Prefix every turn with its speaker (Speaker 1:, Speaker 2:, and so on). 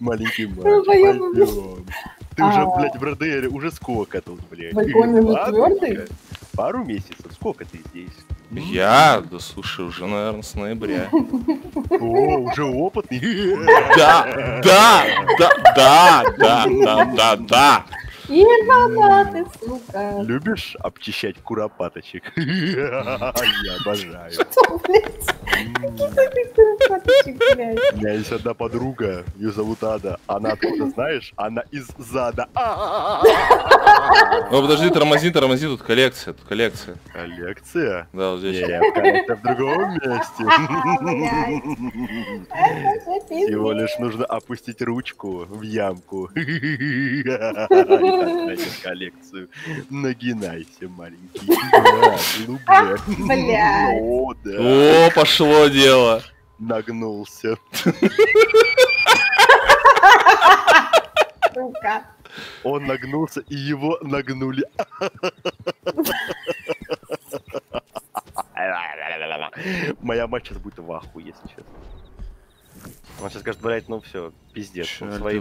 Speaker 1: Маленький мальчик,
Speaker 2: блядь.
Speaker 1: пойдем. Ты уже,
Speaker 2: А.
Speaker 1: блядь, в РДР уже сколько тут, блядь?
Speaker 2: Балкон уже твёрдый?
Speaker 1: Пару месяцев. Сколько ты здесь?
Speaker 3: Я? Да слушай, уже, наверное, с ноября.
Speaker 1: О, уже опытный.
Speaker 3: Да, да, да, да, да, да, да, да.
Speaker 2: Ты, сука.
Speaker 1: Любишь обчищать куропаточек? Я обожаю.
Speaker 2: Что, блядь? Какие ты куропаточек, блядь?
Speaker 1: У меня есть одна подруга, ее зовут Ада. Она откуда знаешь? Она из зада.
Speaker 3: О, подожди, тормози, тормози, тут коллекция, тут коллекция.
Speaker 1: Коллекция?
Speaker 3: Да, вот здесь.
Speaker 1: Не, коллекция в другом месте. Всего лишь нужно опустить ручку в ямку. Найдешь коллекцию. Нагинайся, маленький.
Speaker 2: Блядь.
Speaker 1: О, да.
Speaker 3: О, пошло дело.
Speaker 1: Нагнулся.
Speaker 2: Сука.
Speaker 1: Он нагнулся, и его нагнули. Моя мать сейчас будет в ахуе, если честно. Он сейчас скажет, блядь, ну все, пиздец. Он свои